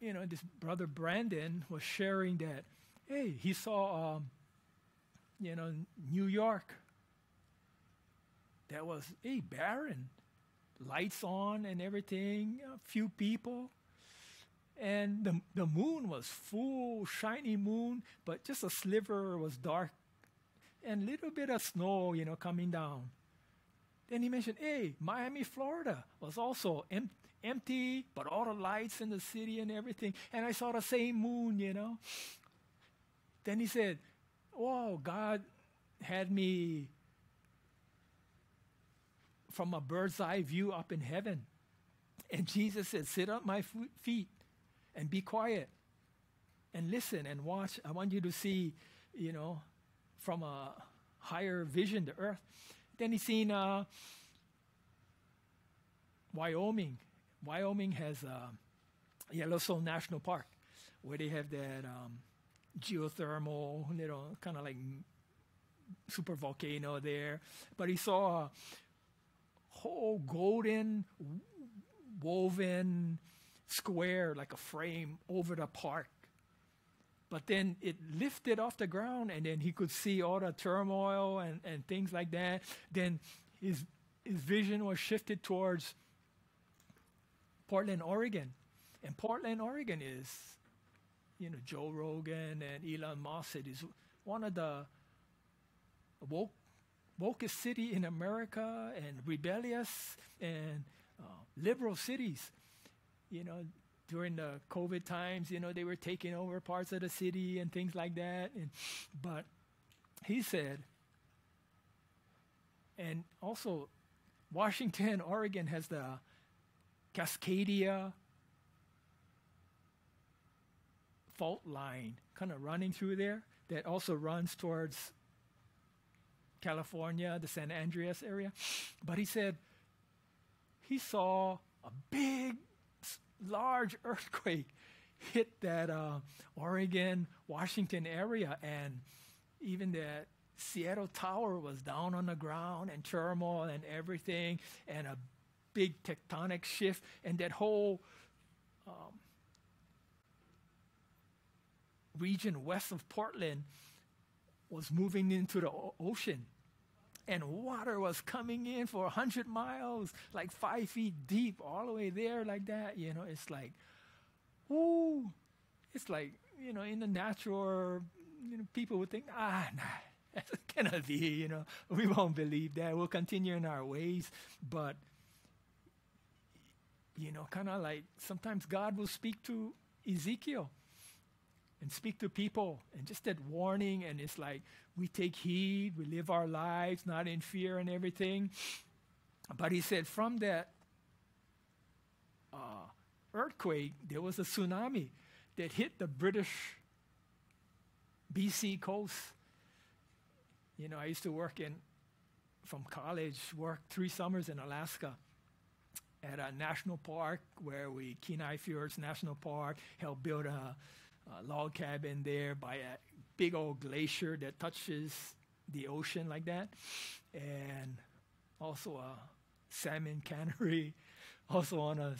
you know, this brother Brandon was sharing that, hey, he saw, um, you know, New York. That was, hey, barren. Lights on and everything, a few people. And the, the moon was full, shiny moon, but just a sliver was dark and little bit of snow, you know, coming down. Then he mentioned, hey, Miami, Florida was also em- empty, but all the lights in the city and everything. And I saw the same moon, you know. Then he said, Oh, God had me from a bird's eye view up in heaven. And Jesus said, Sit up my feet and be quiet and listen and watch. I want you to see, you know, from a higher vision, the earth. Then he seen uh, Wyoming. Wyoming has Yellowstone National Park, where they have that um, geothermal, know, kind of like super volcano there. But he saw a whole golden woven square, like a frame, over the park. But then it lifted off the ground, and then he could see all the turmoil and, and things like that. Then his, his vision was shifted towards Portland, Oregon. And Portland, Oregon is, you know, Joe Rogan and Elon Musk it is one of the woke, wokest city in America and rebellious and uh, liberal cities. You know, during the COVID times, you know, they were taking over parts of the city and things like that. And, but he said, and also Washington, Oregon has the Cascadia fault line kind of running through there that also runs towards California, the San Andreas area. But he said he saw a big, large earthquake hit that uh, Oregon, Washington area, and even that Seattle Tower was down on the ground and turmoil and everything, and a big tectonic shift, and that whole um, region west of Portland was moving into the ocean. And water was coming in for 100 miles, like five feet deep, all the way there, like that. You know, it's like, ooh, it's like, you know, in the natural, you know, people would think, ah, nah, that cannot be, you know, we won't believe that. We'll continue in our ways. But, you know, kind of like sometimes God will speak to Ezekiel and speak to people and just that warning and it's like we take heed we live our lives not in fear and everything. But he said from that uh, earthquake there was a tsunami that hit the british bc coast. You know i used to work in from college work three summers in alaska at a national park where we kenai fjords national park helped build a uh, log cabin there by a big old glacier that touches the ocean like that, and also a salmon cannery, also on a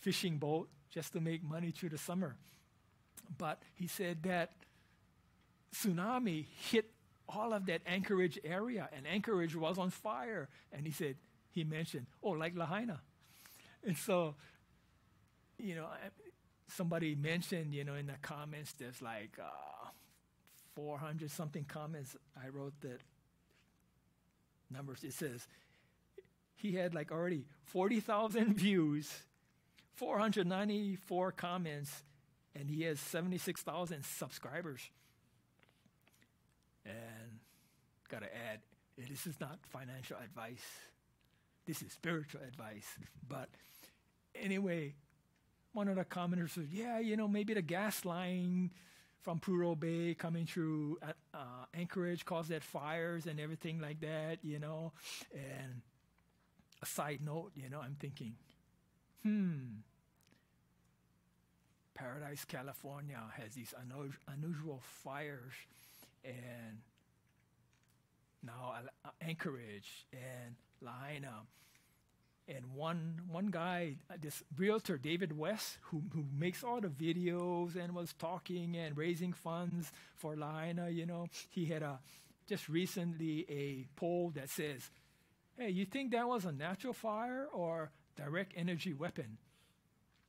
fishing boat just to make money through the summer. But he said that tsunami hit all of that Anchorage area, and Anchorage was on fire. And he said, he mentioned, oh, like Lahaina. And so, you know, somebody mentioned, you know, in the comments, there's like uh, 400 something comments. I wrote that numbers. It says he had like already 40,000 views, 494 comments, and he has 76,000 subscribers. And gotta add, this is not financial advice. This is spiritual advice. But anyway, one of the commenters said, yeah, you know, maybe the gas line from Prudhoe Bay coming through uh, Anchorage caused that fires and everything like that, you know. And a side note, you know, I'm thinking, hmm, Paradise, California has these unusual fires, and now uh, Anchorage and Lahaina and one one guy, uh, this realtor David West, who who makes all the videos and was talking and raising funds for Lahaina, you know, he had a just recently a poll that says, "Hey, you think that was a natural fire or direct energy weapon?"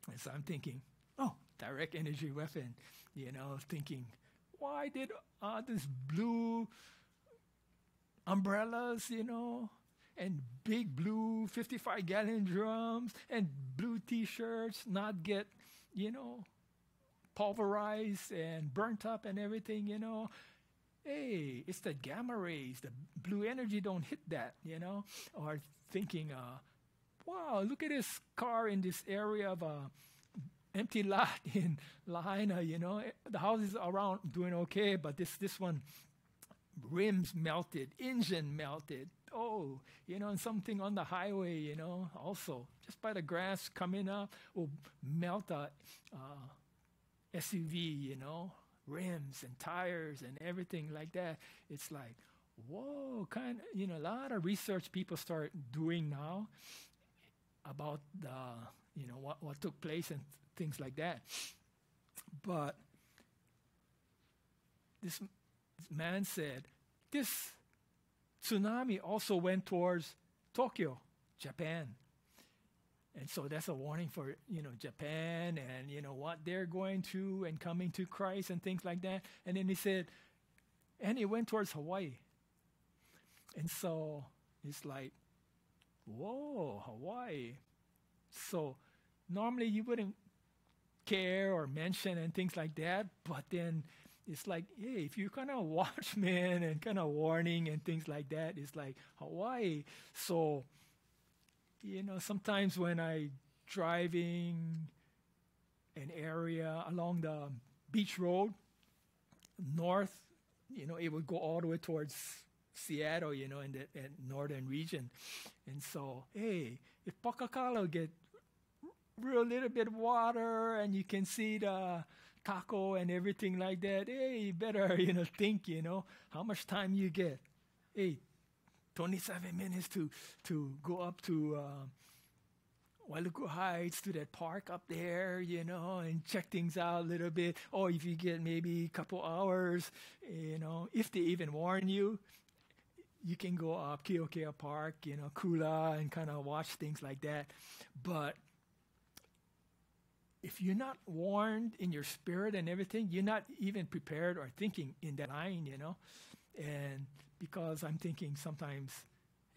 And so I'm thinking, "Oh, direct energy weapon," you know, thinking, "Why did uh, this blue umbrellas, you know?" and big blue 55 gallon drums and blue t shirts not get, you know, pulverized and burnt up and everything, you know. Hey, it's the gamma rays. The blue energy don't hit that, you know. Or thinking, uh, wow, look at this car in this area of a empty lot in Lahaina, you know. The houses around doing okay, but this this one rims melted, engine melted. Oh, you know, and something on the highway, you know, also just by the grass coming up will melt a uh, SUV, you know, rims and tires and everything like that. It's like, whoa, kind of, you know, a lot of research people start doing now about the, you know, what, what took place and things like that. But this, this man said, this tsunami also went towards Tokyo, Japan. And so that's a warning for, you know, Japan and, you know, what they're going through and coming to Christ and things like that. And then he said, and it went towards Hawaii. And so it's like, whoa, Hawaii. So normally you wouldn't care or mention and things like that, but then it's like, hey, if you're kind of watch, watchman and kind of warning and things like that, it's like Hawaii. So, you know, sometimes when I driving an area along the beach road north, you know, it would go all the way towards Seattle, you know, in the in northern region. And so, hey, if Pakakalo get real little bit of water and you can see the taco and everything like that, hey, better, you know, think, you know, how much time you get. Hey, 27 minutes to, to go up to uh, Wailuku Heights, to that park up there, you know, and check things out a little bit. Or if you get maybe a couple hours, you know, if they even warn you, you can go up Keokea Park, you know, Kula, and kind of watch things like that. But if you're not warned in your spirit and everything, you're not even prepared or thinking in that line, you know. And because I'm thinking sometimes,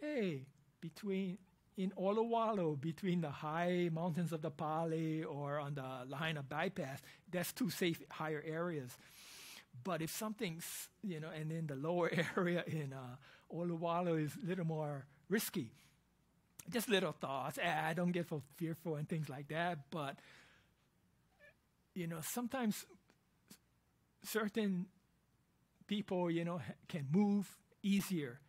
hey, between in Olowalu, between the high mountains of the Pali or on the Lahaina bypass, that's two safe higher areas. But if something's, you know, and then the lower area in uh, is a little more risky. Just little thoughts. Ah, I don't get so fearful and things like that. But you know, sometimes certain people, you know, can move easier.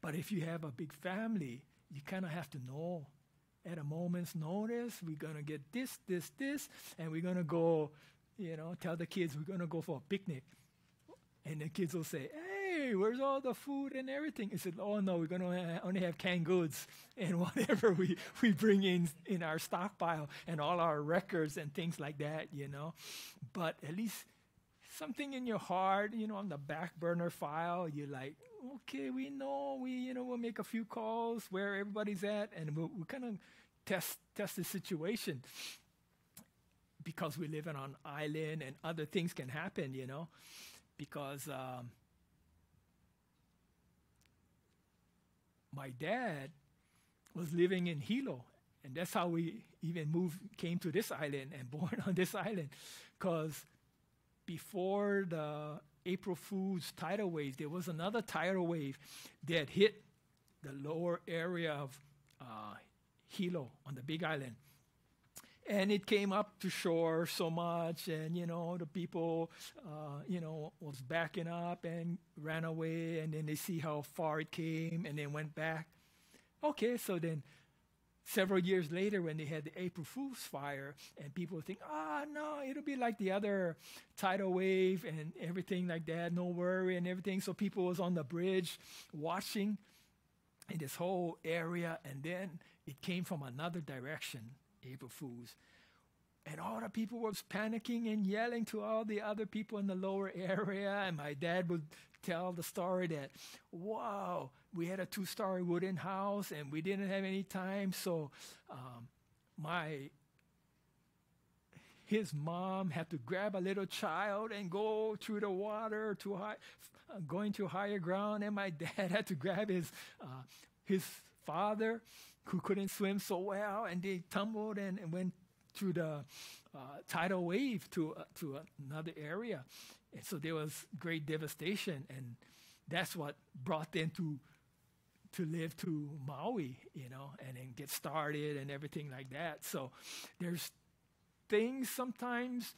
But if you have a big family, you kind of have to know at a moment's notice, we're going to get this, this, this, and we're going to go, you know, tell the kids we're going to go for a picnic. And the kids will say, hey, where's all the food and everything? He said, oh no, we're going to only have canned goods and whatever we, we bring in in our stockpile and all our records and things like that, you know. But at least something in your heart, you know, on the back burner file, you're like, okay, we know, we, you know, we'll make a few calls where everybody's at and we'll, we'll kind of test, test the situation because we live on an island and other things can happen, you know, because um, my dad was living in Hilo, and that's how we even moved, came to this island and born on this island, because before the April Fool's tidal wave, there was another tidal wave that hit the lower area of uh, Hilo on the Big Island. And it came up to shore so much, and you know the people, uh, you know, was backing up and ran away, and then they see how far it came, and then went back. Okay, so then several years later, when they had the April Fool's fire, and people think, ah, oh, no, it'll be like the other tidal wave and everything like that, no worry and everything. So people was on the bridge watching in this whole area, and then it came from another direction, April Fools. And all the people was panicking and yelling to all the other people in the lower area. And my dad would tell the story that, wow, we had a two story wooden house and we didn't have any time. So um, my his mom had to grab a little child and go through the water to high, going to higher ground, and my dad had to grab his uh, his father who couldn't swim so well, and they tumbled and, and went through the uh, tidal wave to uh, to another area, and so there was great devastation, and that's what brought them to to live to Maui, you know, and then get started and everything like that. So there's things sometimes,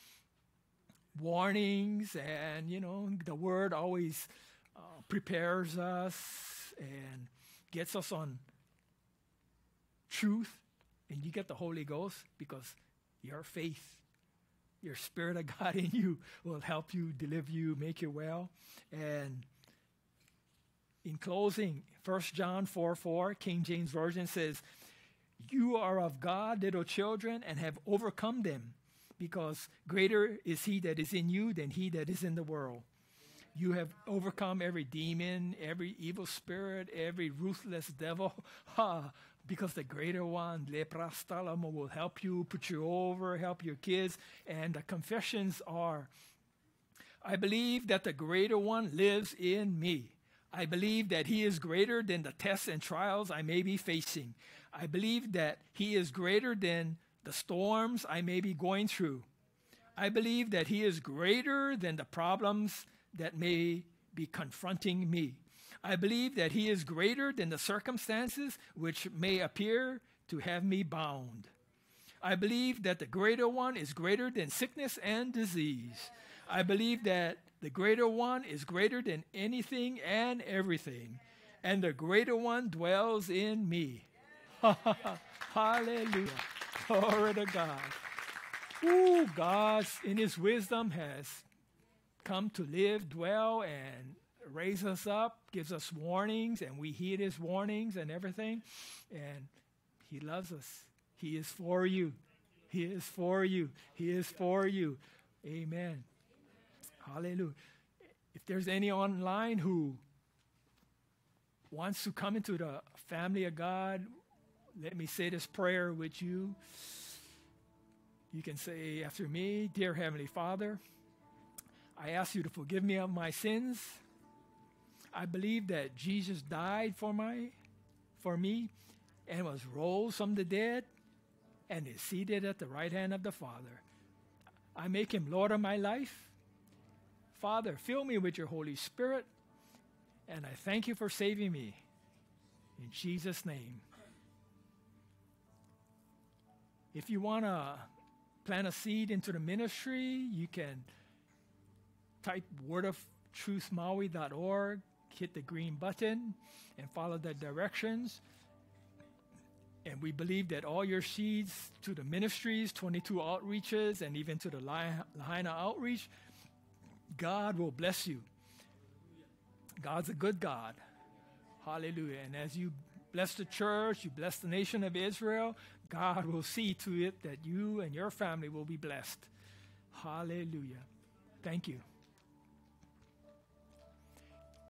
warnings, and you know, the word always uh, prepares us and gets us on truth, and you get the Holy Ghost because your faith, your Spirit of God in you will help you, deliver you, make you well. And in closing, 1 John 4 4, King James Version says, You are of God, little children, and have overcome them, because greater is he that is in you than he that is in the world. You have overcome every demon, every evil spirit, every ruthless devil. Because the greater one, Leprastalamo, will help you, put you over, help your kids. And the confessions are I believe that the greater one lives in me. I believe that he is greater than the tests and trials I may be facing. I believe that he is greater than the storms I may be going through. I believe that he is greater than the problems that may be confronting me. I believe that he is greater than the circumstances which may appear to have me bound. I believe that the greater one is greater than sickness and disease. I believe that the greater one is greater than anything and everything, and the greater one dwells in me. Hallelujah. Glory to God. Ooh, God, in His wisdom, has come to live, dwell, and raise us up, gives us warnings, and we heed his warnings and everything. And he loves us. He is for you. He is for you. He is for you. Amen. Hallelujah. If there's any online who wants to come into the family of God, let me say this prayer with you. You can say after me, Dear Heavenly Father, I ask you to forgive me of my sins. I believe that Jesus died for my for me and was rose from the dead and is seated at the right hand of the Father. I make him Lord of my life. Father, fill me with your Holy Spirit, and I thank you for saving me. In Jesus' name. If you want to plant a seed into the ministry, you can type wordofTruthMaui.org hit the green button and follow the directions. And we believe that all your seeds to the ministries, 22 outreaches, and even to the Lahaina outreach, God will bless you. God's a good God. Hallelujah. And as you bless the church, you bless the nation of Israel, God will see to it that you and your family will be blessed. Hallelujah. Thank you.